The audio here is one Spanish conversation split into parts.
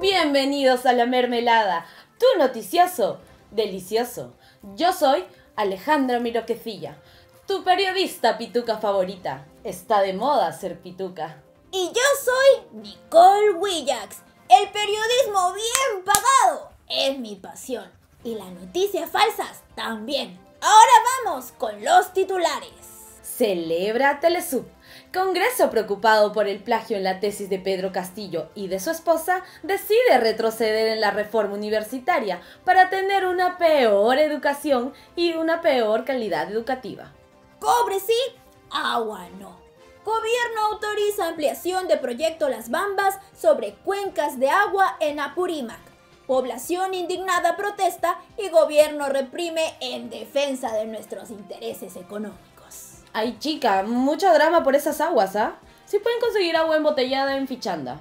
Bienvenidos a La Mermelada, tu noticioso, delicioso. Yo soy Alejandra Miroquecilla, tu periodista pituca favorita. Está de moda ser pituca. Y yo soy Nicole Willax. El periodismo bien pagado es mi pasión. Y las noticias falsas también. Ahora vamos con los titulares. Celebra Telesub. Congreso preocupado por el plagio en la tesis de Pedro Castillo y de su esposa decide retroceder en la reforma universitaria para tener una peor educación y una peor calidad educativa. Cobre sí, agua no. Gobierno autoriza ampliación de proyecto Las Bambas sobre cuencas de agua en Apurímac. Población indignada protesta y gobierno reprime en defensa de nuestros intereses económicos. Ay chica, mucho drama por esas aguas, ¿ah? Si pueden conseguir agua embotellada en Fichanda.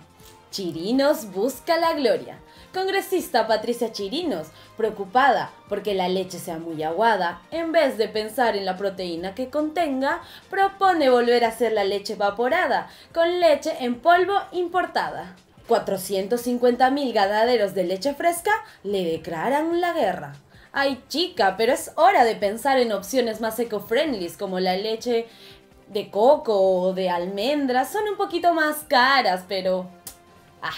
Chirinos busca la gloria. Congresista Patricia Chirinos, preocupada porque la leche sea muy aguada, en vez de pensar en la proteína que contenga, propone volver a hacer la leche evaporada, con leche en polvo importada. 450.000 ganaderos de leche fresca le declaran la guerra. Ay chica, pero es hora de pensar en opciones más eco-friendly como la leche de coco o de almendras. Son un poquito más caras, pero... Ah,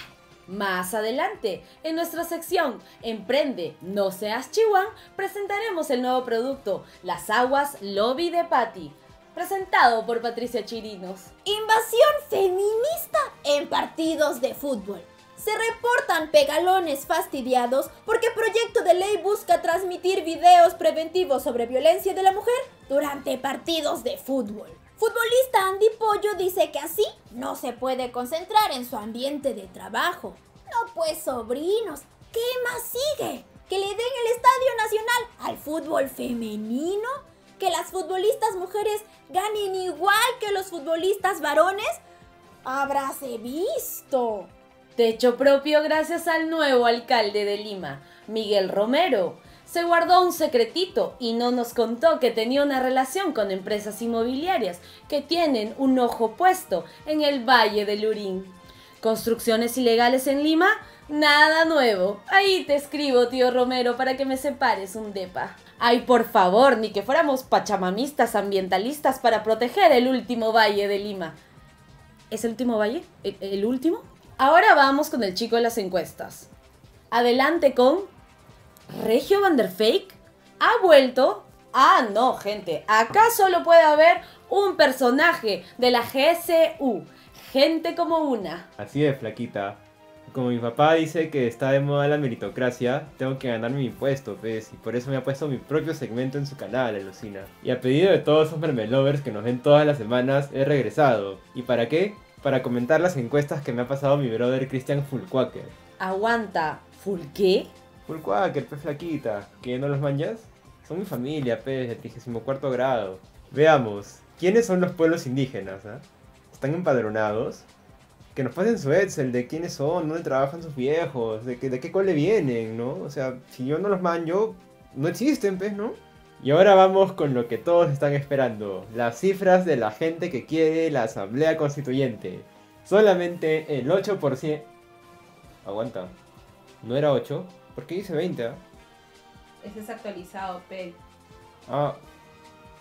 más adelante, en nuestra sección Emprende, no seas chihuahua, presentaremos el nuevo producto, las aguas Lobby de Patty, presentado por Patricia Chirinos. Invasión feminista en partidos de fútbol. Se reportan pegalones fastidiados porque proyecto de ley busca transmitir videos preventivos sobre violencia de la mujer durante partidos de fútbol. Futbolista Andy Pollo dice que así no se puede concentrar en su ambiente de trabajo. No pues, sobrinos, ¿qué más sigue? ¿Que le den el Estadio Nacional al fútbol femenino? ¿Que las futbolistas mujeres ganen igual que los futbolistas varones? Habráse visto. Techo propio gracias al nuevo alcalde de Lima, Miguel Romero. Se guardó un secretito y no nos contó que tenía una relación con empresas inmobiliarias que tienen un ojo puesto en el Valle de Lurín. Construcciones ilegales en Lima, nada nuevo. Ahí te escribo, tío Romero, para que me separes un depa. Ay, por favor, ni que fuéramos pachamamistas ambientalistas para proteger el último valle de Lima. ¿Es el último valle? ¿El, el último? Ahora vamos con el chico de las encuestas. Adelante con Regio Van der Fake. ¿Ha vuelto? Ah, no, gente. Acá solo puede haber un personaje de la GSU. Gente como una. Así es, flaquita. Como mi papá dice que está de moda la meritocracia, tengo que ganarme mi impuesto, pues, y por eso me ha puesto mi propio segmento en su canal, alucina. Y a pedido de todos esos mermelovers que nos ven todas las semanas, he regresado. ¿Y para qué? Para comentar las encuestas que me ha pasado mi brother Christian Fulquaker. Aguanta, ¿Full qué? Fulquaker, pez flaquita, ¿que no los manjas? Son mi familia, pez, de 34 grado. Veamos, ¿quiénes son los pueblos indígenas? Ah? ¿Están empadronados? Que nos pasen su Excel de quiénes son, dónde trabajan sus viejos, de, que, de qué cole vienen, ¿no? O sea, si yo no los manjo, no existen, pez, ¿no? Y ahora vamos con lo que todos están esperando, las cifras de la gente que quiere la Asamblea Constituyente. Solamente el 8%... Aguanta. ¿No era 8? ¿Por qué dice 20? Ah? Ese es actualizado, P. Ah.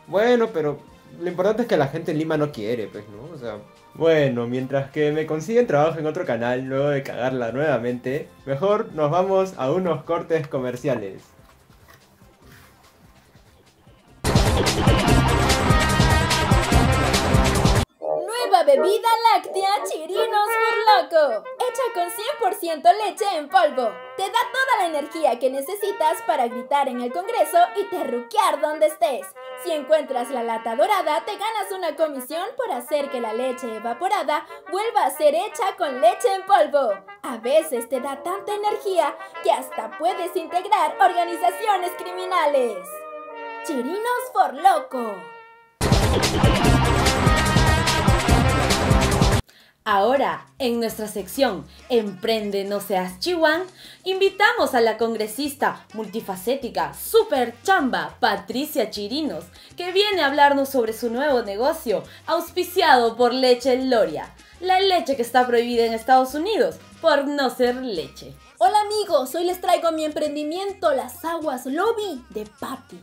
Bueno, pero lo importante es que la gente en Lima no quiere, pues, ¿no? O sea... Bueno, mientras que me consiguen trabajo en otro canal luego de cagarla nuevamente, mejor nos vamos a unos cortes comerciales. Bebida láctea Chirinos Loco. Hecha con 100% leche en polvo. Te da toda la energía que necesitas para gritar en el Congreso y terruquear donde estés. Si encuentras la lata dorada, te ganas una comisión por hacer que la leche evaporada vuelva a ser hecha con leche en polvo. A veces te da tanta energía que hasta puedes integrar organizaciones criminales. Chirinos for Loco. Ahora, en nuestra sección Emprende no seas chihuán, invitamos a la congresista multifacética, super chamba, Patricia Chirinos, que viene a hablarnos sobre su nuevo negocio, auspiciado por Leche Loria, la leche que está prohibida en Estados Unidos por no ser leche. Hola amigos, hoy les traigo mi emprendimiento Las Aguas Lobby de Papi.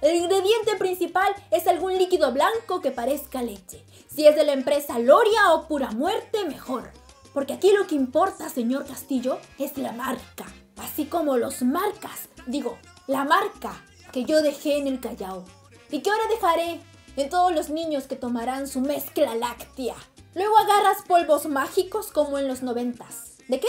El ingrediente principal es algún líquido blanco que parezca leche. Si es de la empresa Loria o Pura Muerte, mejor. Porque aquí lo que importa, señor Castillo, es la marca. Así como los marcas, digo, la marca que yo dejé en el Callao. Y que ahora dejaré en todos los niños que tomarán su mezcla láctea. Luego agarras polvos mágicos como en los noventas. ¿De qué?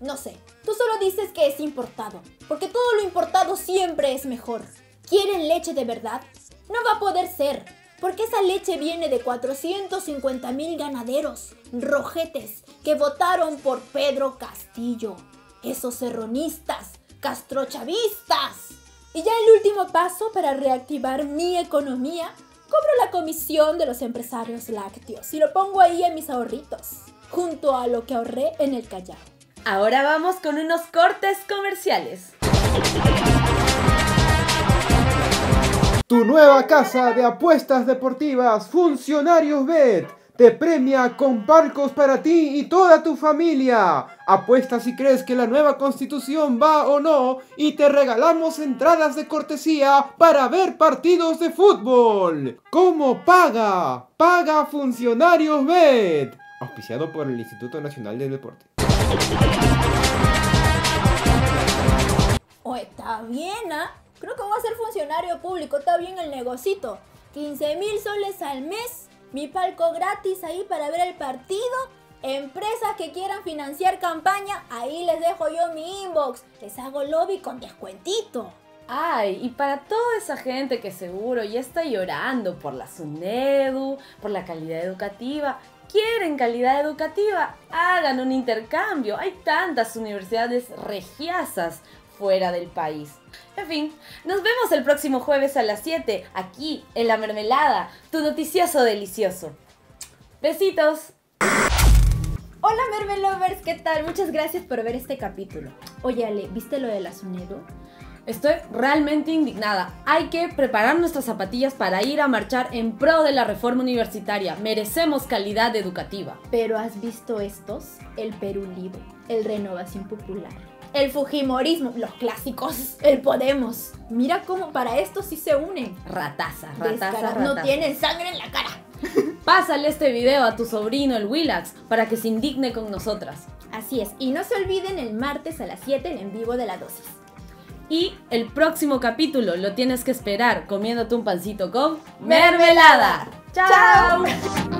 No sé. Tú solo dices que es importado, porque todo lo importado siempre es mejor. ¿Quieren leche de verdad? No va a poder ser, porque esa leche viene de 450 mil ganaderos, rojetes, que votaron por Pedro Castillo. Esos serronistas, castrochavistas. Y ya el último paso para reactivar mi economía cobro la comisión de los empresarios lácteos y lo pongo ahí en mis ahorritos, junto a lo que ahorré en el Callao. Ahora vamos con unos cortes comerciales. Tu nueva casa de apuestas deportivas, Funcionarios Bet, te premia con barcos para ti y toda tu familia. Apuesta si crees que la nueva constitución va o no y te regalamos entradas de cortesía para ver partidos de fútbol. ¿Cómo paga? Paga Funcionarios Bet. Auspiciado por el Instituto Nacional de Deporte. Oh, está bien, ¿ah? Creo que voy a ser funcionario público, está bien el negocito. 15 mil soles al mes, mi palco gratis ahí para ver el partido. Empresas que quieran financiar campaña, ahí les dejo yo mi inbox. Les hago lobby con descuentito. Ay, y para toda esa gente que seguro ya está llorando por la SUNEDU, por la calidad educativa, quieren calidad educativa, hagan un intercambio. Hay tantas universidades regiasas fuera del país. En fin, nos vemos el próximo jueves a las 7, aquí en La Mermelada, tu noticioso delicioso. Besitos. Hola Mermelovers, ¿qué tal? Muchas gracias por ver este capítulo. Oye Ale, ¿viste lo de la SUNEDU? Estoy realmente indignada. Hay que preparar nuestras zapatillas para ir a marchar en pro de la reforma universitaria. Merecemos calidad educativa. Pero ¿has visto estos? El Perú Libre, el Renovación Popular, el Fujimorismo, los clásicos, el Podemos. Mira cómo para esto sí se unen. Rataza, rataza. No tienen sangre en la cara. Pásale este video a tu sobrino, el Willax, para que se indigne con nosotras. Así es, y no se olviden el martes a las 7 el en vivo de la dosis. Y el próximo capítulo lo tienes que esperar comiéndote un pancito con mermelada. ¡Chao! ¡Chao!